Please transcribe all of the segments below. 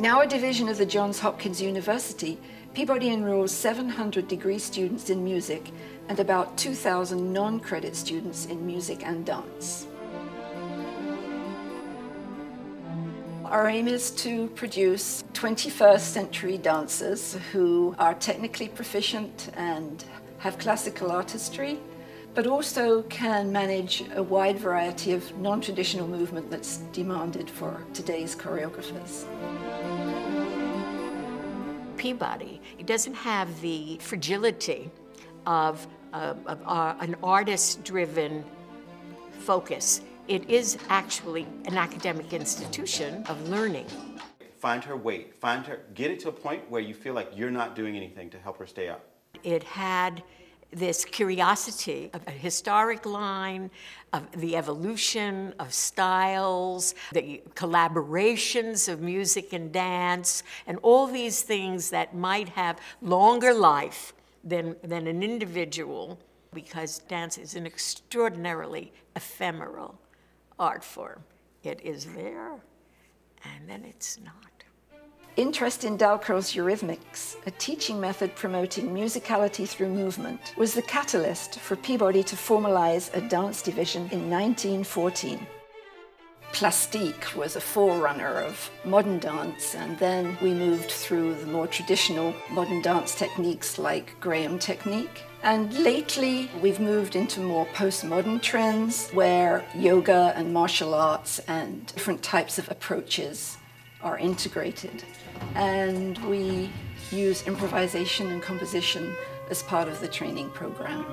Now a division of the Johns Hopkins University, Peabody enrolls 700 degree students in music and about 2,000 non-credit students in music and dance. Our aim is to produce 21st century dancers who are technically proficient and have classical artistry, but also can manage a wide variety of non-traditional movement that's demanded for today's choreographers. Peabody, it doesn't have the fragility of uh, of uh, an artist-driven focus. It is actually an academic institution of learning. Find her weight, find her, get it to a point where you feel like you're not doing anything to help her stay up. It had this curiosity of a historic line, of the evolution of styles, the collaborations of music and dance, and all these things that might have longer life than, than an individual because dance is an extraordinarily ephemeral art form. It is there, and then it's not. Interest in Dalcroze Eurythmics, a teaching method promoting musicality through movement, was the catalyst for Peabody to formalize a dance division in 1914. Plastique was a forerunner of modern dance, and then we moved through the more traditional modern dance techniques like Graham technique. And lately, we've moved into more postmodern trends where yoga and martial arts and different types of approaches are integrated. And we use improvisation and composition as part of the training program.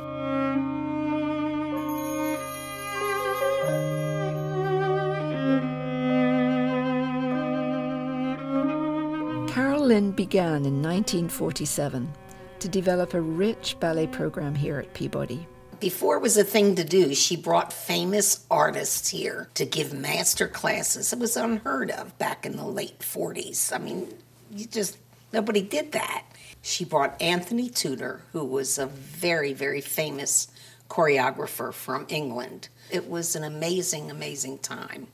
Carol Lynn began in 1947 to develop a rich ballet program here at Peabody. Before it was a thing to do, she brought famous artists here to give master classes. It was unheard of back in the late 40s. I mean, you just, nobody did that. She brought Anthony Tudor, who was a very, very famous choreographer from England. It was an amazing, amazing time.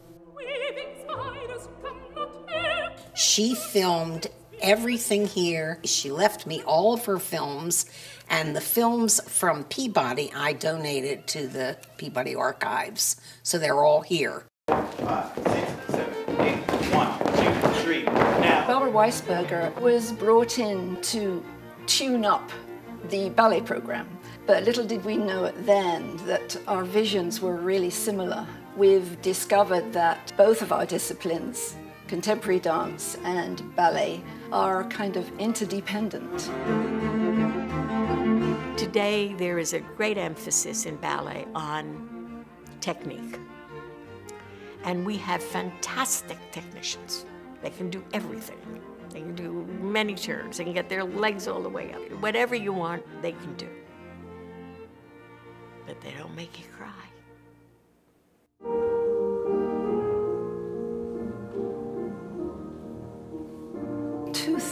She filmed everything here. She left me all of her films, and the films from Peabody I donated to the Peabody Archives. So they're all here. Barbara Weisberger was brought in to tune up the ballet program. But little did we know then that our visions were really similar. We've discovered that both of our disciplines, contemporary dance and ballet, are kind of interdependent. Today, there is a great emphasis in ballet on technique. And we have fantastic technicians. They can do everything. They can do many turns. They can get their legs all the way up. Whatever you want, they can do. But they don't make you cry.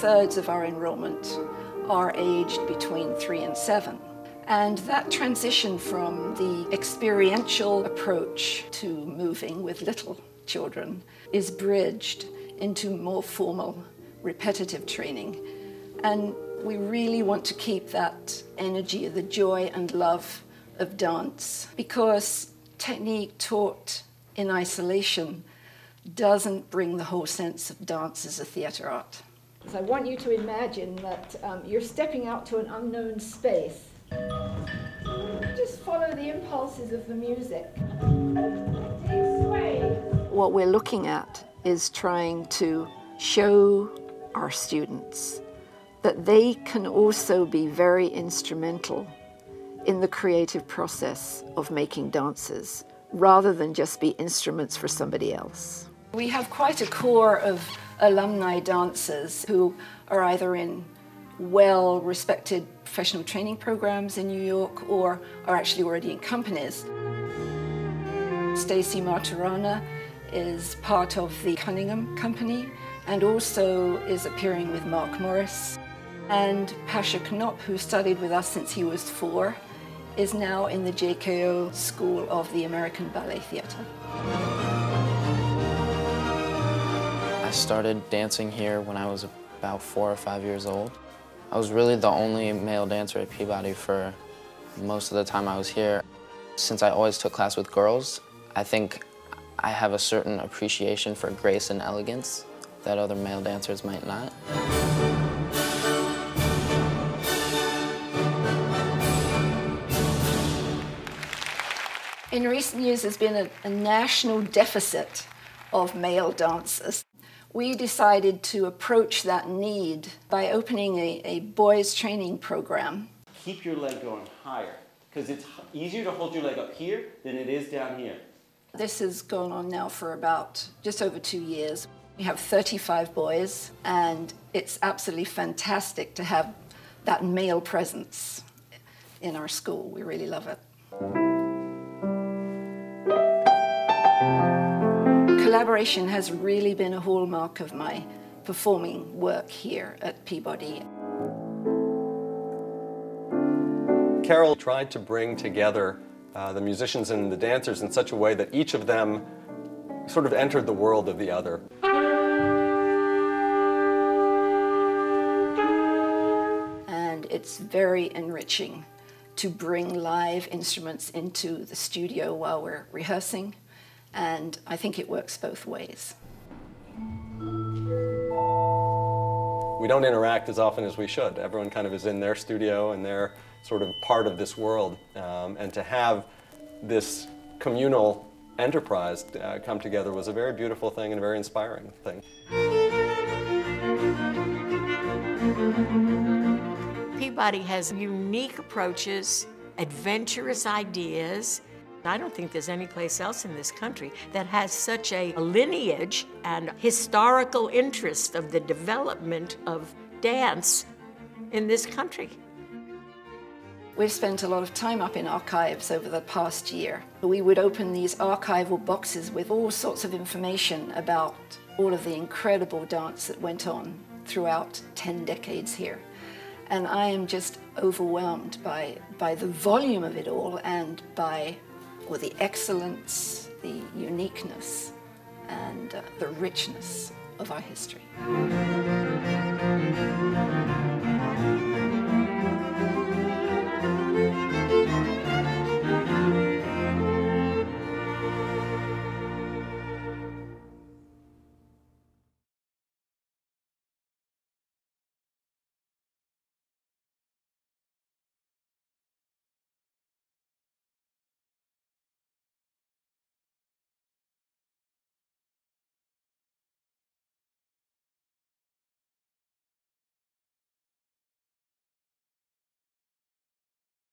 Two-thirds of our enrollment are aged between three and seven. And that transition from the experiential approach to moving with little children is bridged into more formal, repetitive training. And we really want to keep that energy, the joy and love of dance, because technique taught in isolation doesn't bring the whole sense of dance as a theatre art. So I want you to imagine that um, you're stepping out to an unknown space. Just follow the impulses of the music. What we're looking at is trying to show our students that they can also be very instrumental in the creative process of making dances rather than just be instruments for somebody else. We have quite a core of alumni dancers who are either in well respected professional training programs in New York or are actually already in companies. Stacy Martorana is part of the Cunningham Company and also is appearing with Mark Morris. And Pasha Knop, who studied with us since he was four, is now in the JKO School of the American Ballet Theatre. I started dancing here when I was about four or five years old. I was really the only male dancer at Peabody for most of the time I was here. Since I always took class with girls, I think I have a certain appreciation for grace and elegance that other male dancers might not. In recent years, there's been a, a national deficit of male dancers. We decided to approach that need by opening a, a boys' training program. Keep your leg going higher because it's easier to hold your leg up here than it is down here. This has gone on now for about just over two years. We have 35 boys, and it's absolutely fantastic to have that male presence in our school. We really love it. Collaboration has really been a hallmark of my performing work here at Peabody. Carol tried to bring together uh, the musicians and the dancers in such a way that each of them sort of entered the world of the other. And it's very enriching to bring live instruments into the studio while we're rehearsing, and I think it works both ways. We don't interact as often as we should. Everyone kind of is in their studio and they're sort of part of this world. Um, and to have this communal enterprise uh, come together was a very beautiful thing and a very inspiring thing. Peabody has unique approaches, adventurous ideas. I don't think there's any place else in this country that has such a lineage and historical interest of the development of dance in this country. We've spent a lot of time up in archives over the past year. We would open these archival boxes with all sorts of information about all of the incredible dance that went on throughout 10 decades here. And I am just overwhelmed by, by the volume of it all and by well, the excellence, the uniqueness, and uh, the richness of our history.